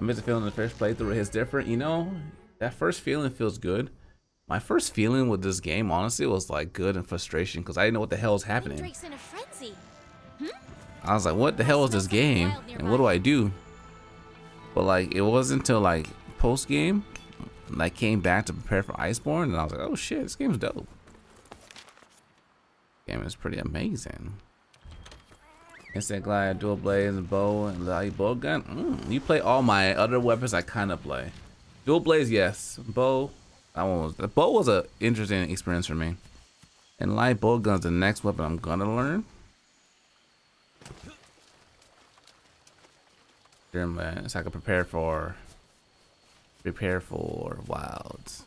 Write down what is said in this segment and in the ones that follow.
I miss the feeling the first playthrough hits different. You know, that first feeling feels good. My first feeling with this game, honestly, was like good and frustration because I didn't know what the hell was happening. Drake's in a frenzy. Hmm? I was like, what the hell is this game? And what do I do? But like, it wasn't until like post game, and I came back to prepare for Iceborne, and I was like, oh shit, this game's dope. Game is pretty amazing. Insect glaive, dual blades, bow, and light bow gun. Mm, you play all my other weapons. I kind of play. Dual blades, yes. Bow, that one was. The bow was a interesting experience for me. And light bow gun's the next weapon I'm gonna learn. so I can prepare for prepare for wilds.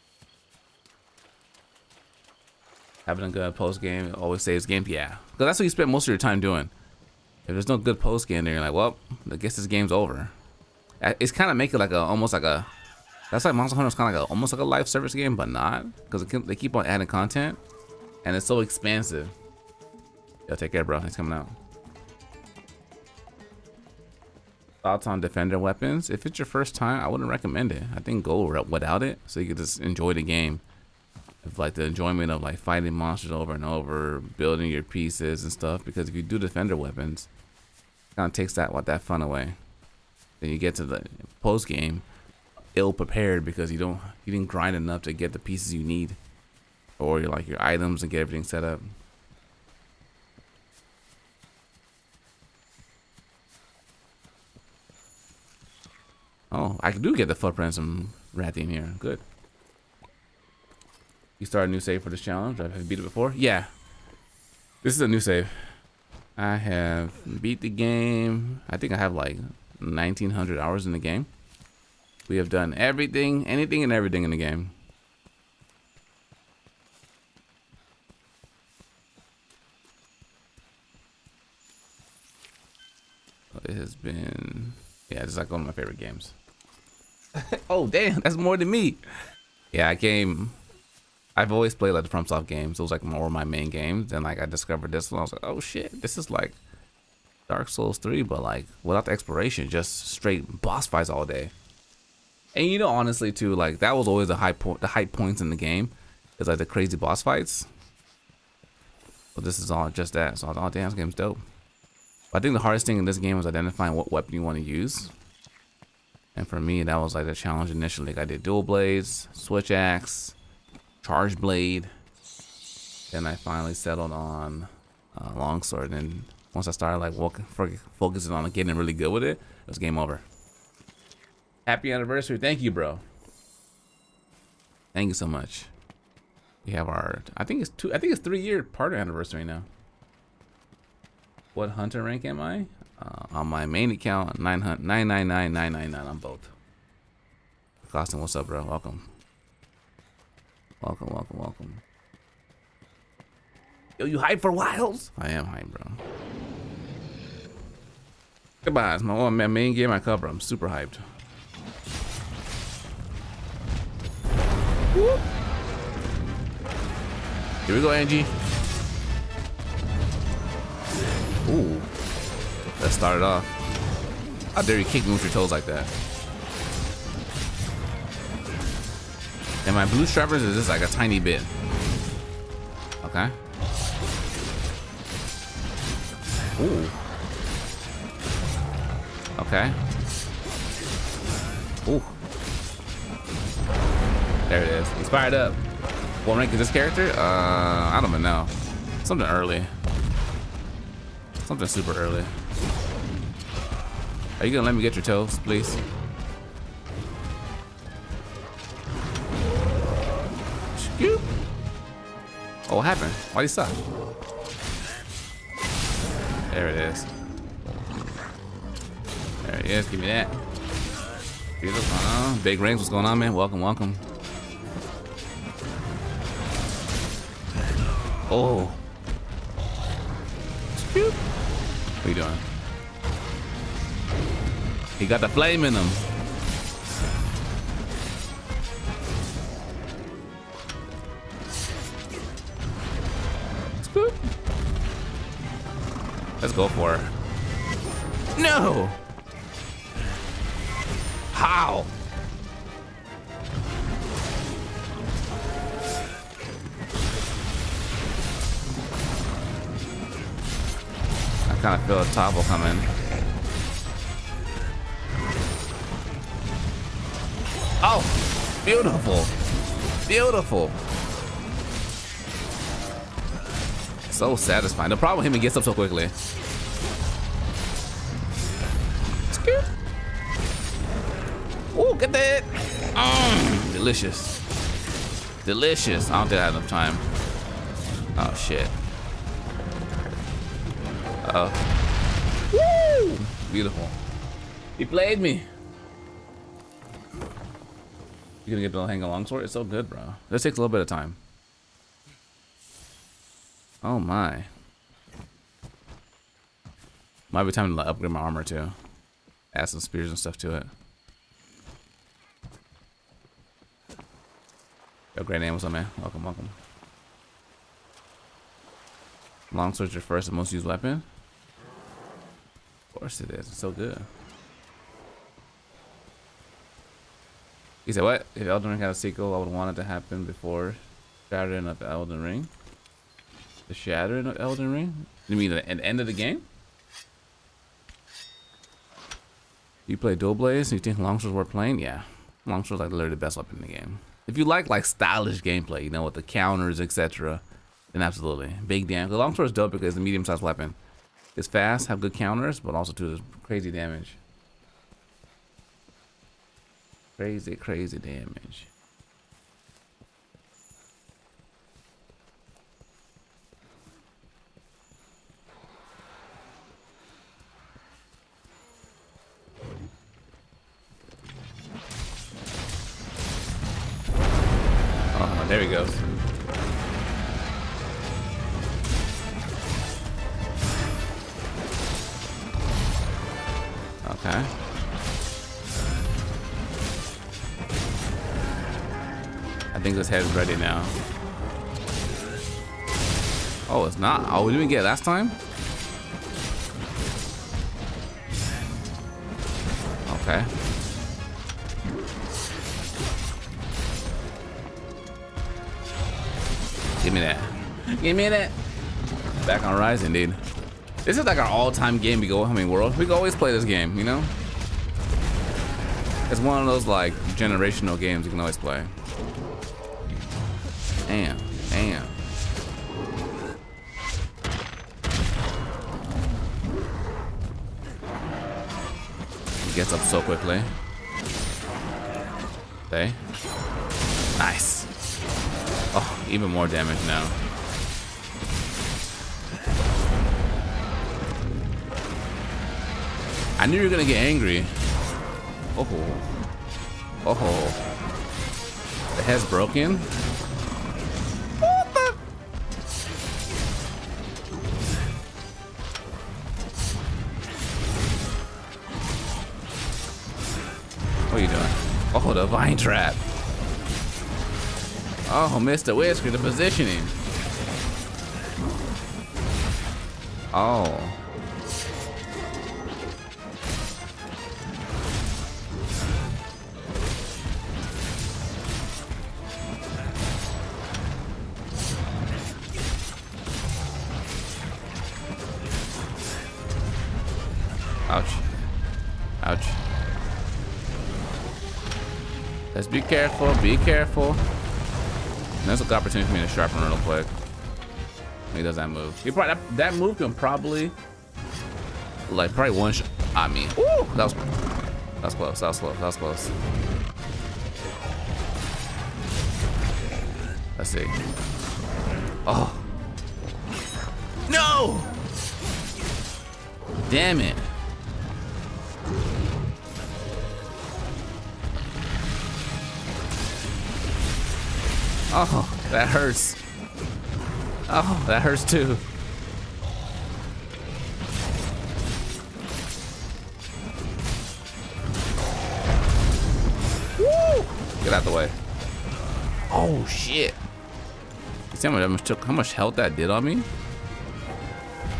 Having a good post game always saves game. Yeah, because that's what you spend most of your time doing. If there's no good post game, then you're like, well, I guess this game's over. It's kind of making it like a almost like a. That's like Monster Hunter is kind of like a, almost like a live service game, but not because they keep on adding content, and it's so expansive. Yo, take care, bro. It's coming out. Thoughts on Defender weapons? If it's your first time, I wouldn't recommend it. I think go without it so you can just enjoy the game. If like the enjoyment of like fighting monsters over and over, building your pieces and stuff. Because if you do Defender weapons, kind of takes that what that fun away. Then you get to the post game, ill prepared because you don't you didn't grind enough to get the pieces you need, or your like your items and get everything set up. Oh, I do get the footprints from Rathian here. Good. You start a new save for this challenge. I have beat it before? Yeah. This is a new save. I have beat the game. I think I have like 1900 hours in the game. We have done everything, anything and everything in the game. It has been, yeah, it's like one of my favorite games. oh damn, that's more than me. Yeah, I came. I've always played like the FromSoft games. Those like more of my main games. Then like I discovered this one. I was like, oh shit, this is like Dark Souls 3, but like without the exploration, just straight boss fights all day. And you know, honestly too, like that was always the high point, the high points in the game, is like the crazy boss fights. But this is all just that. So, oh damn, this game's dope. But I think the hardest thing in this game was identifying what weapon you want to use. And for me, that was like the challenge initially. Like I did dual blades, switch axe, charge blade. Then I finally settled on uh, longsword. And once I started like walking, focusing on getting really good with it, it was game over. Happy anniversary! Thank you, bro. Thank you so much. We have our, I think it's two, I think it's three year partner anniversary now. What hunter rank am I? Uh, on my main account, 999 on both. Costin, what's up, bro? Welcome. Welcome, welcome, welcome. Yo, you hype for Wilds? I am hype, bro. Goodbye. It's my, oh, my main game I cover. I'm super hyped. Whoop. Here we go, Angie. Ooh. Let's start it off. How dare you kick me with your toes like that? And my blue strappers is just like a tiny bit. Okay. Ooh. Okay. Ooh. There it is. He's fired up. What rank is this character? Uh, I don't even know. Something early. Something super early. Are you gonna let me get your toes, please? Oh, what happened? Why'd he stop? There it is. There it is. Give me that. On. Oh, big rings. What's going on, man? Welcome, welcome. Oh. What are you doing? He got the flame in him. Let's go for it. No! How? I kind of feel a topple coming. Oh, beautiful. Beautiful. So satisfying. The problem him he gets up so quickly. Ooh, get that. Mm, delicious. Delicious. I don't think I have enough time. Oh, shit. Uh oh. Woo! Beautiful. He played me. You gonna get the hang of longsword? It's so good, bro. This takes a little bit of time. Oh my. Might be time to upgrade my armor too. Add some spears and stuff to it. Yo, great name, what's up, man? Welcome, welcome. Longsword's your first and most used weapon? Of course it is. It's so good. He said, what? If Elden Ring had a sequel, I would want it to happen before Shattering of Elden Ring. The Shattering of Elden Ring? You mean the end of the game? You play Dual Blades and you think Longsword's worth playing? Yeah. Longsword's like literally the best weapon in the game. If you like like stylish gameplay, you know, with the counters, etc., then absolutely. Big damage. The Longsword is dope because it's a medium-sized weapon. It's fast, have good counters, but also too, crazy damage. Crazy, crazy damage. There he goes. Okay. I think this head's ready now. Oh, it's not. Oh, we didn't get it last time? Okay. Give me that. Back on Rising, dude. This is like our all-time game we go Humming World. We can always play this game, you know? It's one of those like generational games you can always play. Damn, damn. He gets up so quickly. Okay. Nice. Oh, even more damage now. I knew you were gonna get angry. Oh. Oh. The head's broken. What the? What are you doing? Oh, the vine trap. Oh, Mr. Whisker, the positioning. Oh. Be careful, be careful. That's a good opportunity for me to sharpen real quick. He does that move. He probably that, that move can probably like probably one shot. I mean, ooh, that was that was close. That was close. That was close. Let's see. Oh. No! Damn it. Oh, that hurts. Oh, that hurts too. Woo! Get out the way. Oh shit. You see how much, how much health that did on me?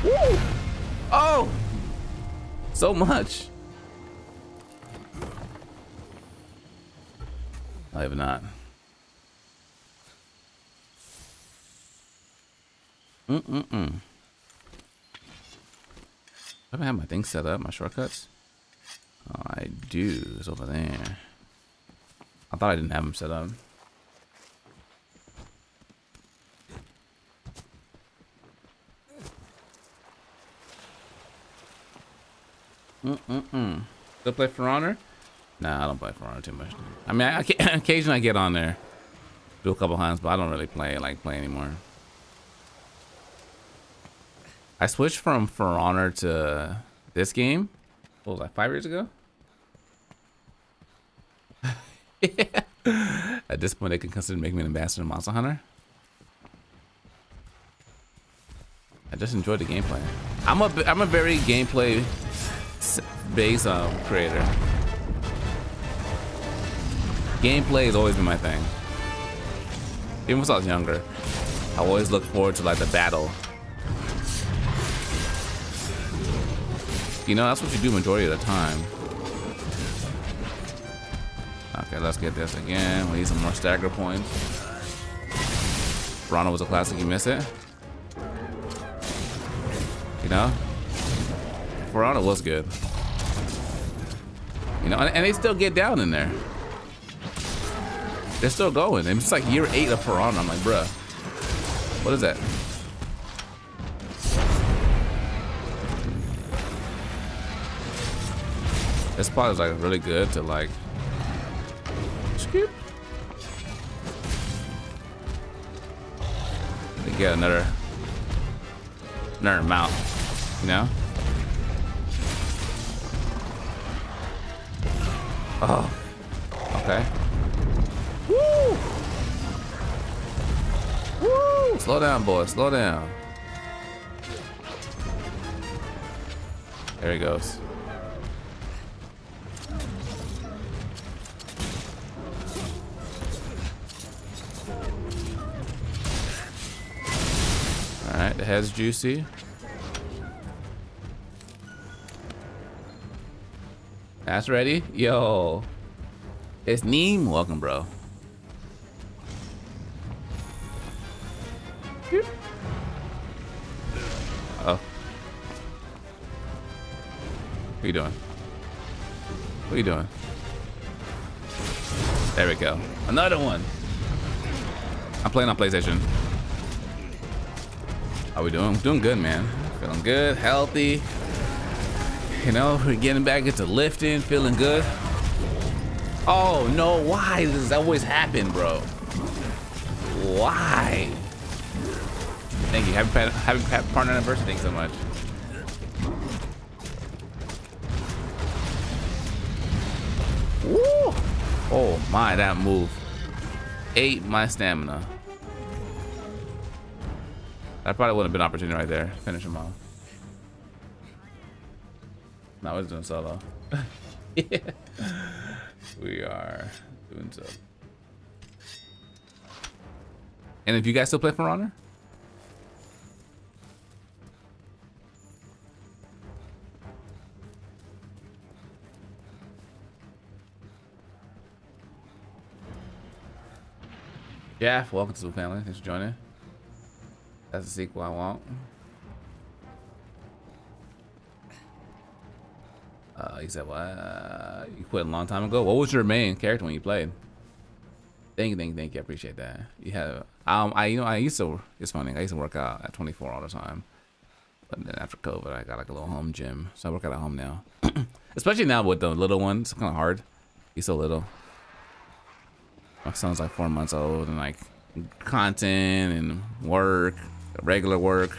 Woo! Oh! So much. I have not. Mm-mm-mm. I haven't had my thing set up, my shortcuts. Oh, I do. It's over there. I thought I didn't have them set up. Mm-mm-mm. Still play For Honor? Nah, I don't play For Honor too much. I mean, I, I, occasionally I get on there, do a couple hunts, but I don't really play like play anymore. I switched from For Honor to this game. What was that, five years ago? At this point, they can consider making me an ambassador Monster Hunter. I just enjoy the gameplay. I'm a I'm a very gameplay based um, creator. Gameplay has always been my thing. Even when I was younger, I always looked forward to like the battle You know, that's what you do majority of the time. Okay, let's get this again. We need some more stagger points. Toronto was a classic, you miss it. You know? Toronto was good. You know, and, and, they still get down in there. They're still going. It's like year eight of Piranha. I'm like, bruh, what is that? This part is like really good to like skip. To get another another mount, you know? Oh. Okay. Woo! Woo! Slow down, boy. Slow down. There he goes. Alright, head's juicy. That's ready? Yo. It's Neem. Welcome, bro. oh. What are you doing? What are you doing? There we go. Another one. I'm playing on PlayStation. How we doing? Doing good, man. Feeling good, healthy. You know, we're getting back into lifting, feeling good. Oh no, why does that always happen, bro? Why? Thank you. Happy, happy partner anniversary. Thanks so much. Woo! Oh my, that move ate my stamina. That probably would have been opportunity right there. Finish him off. Now he's doing solo. We are doing so. And if you guys still play For Honor? Yeah, welcome to the family. Thanks for joining. That's the sequel I want. Uh, he said, "What? Uh, you quit a long time ago. What was your main character when you played?" Thank you, thank you, thank you. I appreciate that. You have, um, I, you know, I used to. It's funny. I used to work out at 24 all the time, but then after COVID, I got like a little home gym, so I work out at home now. Especially now with the little one, it's kind of hard. He's so little. My son's like four months old, and like content and work regular work.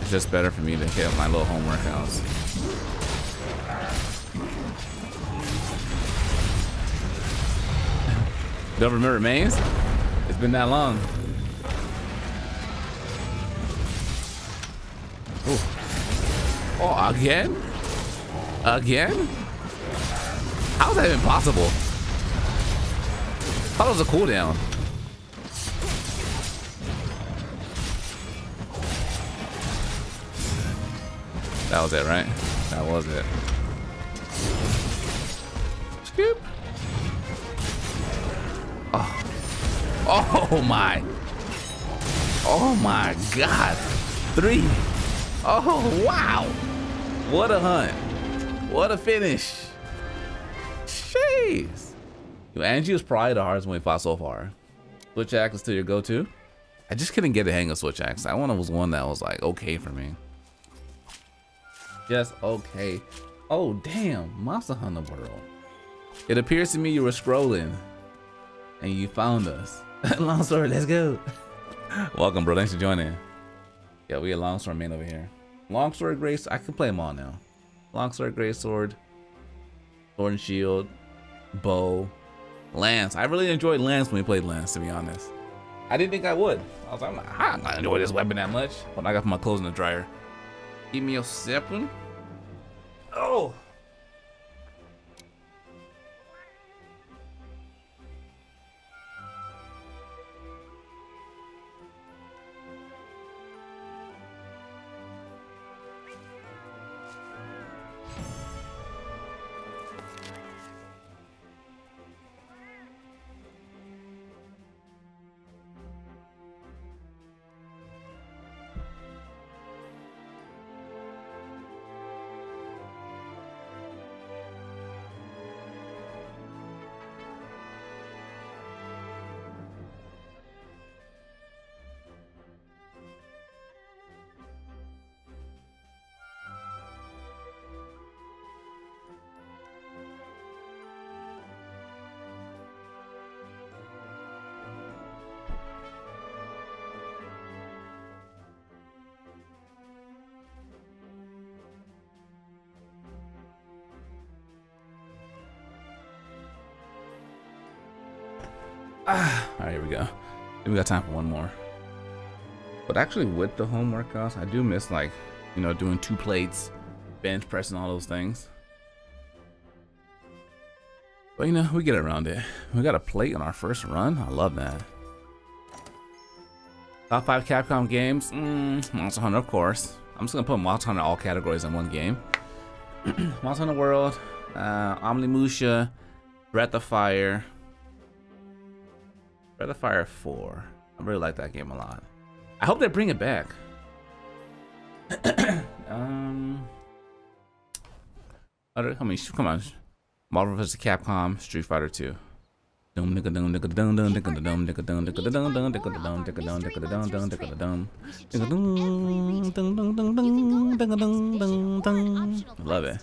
It's just better for me to hit my little home workouts. Government remains? It's been that long. Ooh. Oh, again? Again? How's that even possible? How was a cooldown? That was it, right? That was it. Scoop. Oh. Oh my. Oh my god. Three. Oh wow. What a hunt. What a finish. Jeez. Angie was probably the hardest one we fought so far. Switch axe is still your go-to. I just couldn't get the hang of switch axe. That one was one that was like okay for me. Just okay. Oh damn, Monster Hunter World. It appears to me you were scrolling and you found us. long story, let's go. Welcome, bro. Thanks for joining. Yeah, we a long Longsword main over here. Long Longsword, Grace. I can play them all now. Long Longsword, Great Sword, Sword and Shield, Bow, Lance. I really enjoyed Lance when we played Lance, to be honest. I didn't think I would. I was like, I'm not, I'm not enjoy this weapon that much. When I got my clothes in the dryer. Give me a second. Oh. Ah, all right, here we go. Then we got time for one more. But actually, with the home workouts, I do miss like, you know, doing two plates, bench pressing, all those things. But you know, we get around it. We got a plate on our first run. I love that. Top five Capcom games. Mm, Monster Hunter, of course. I'm just gonna put Monster Hunter all categories in one game. Monster Hunter World, uh, Onimusha, Breath of Fire, Breath of Fire 4. I really like that game a lot. I hope they bring it back. um, other, I mean, come on. Marvel vs. Capcom, Street Fighter 2. Love it.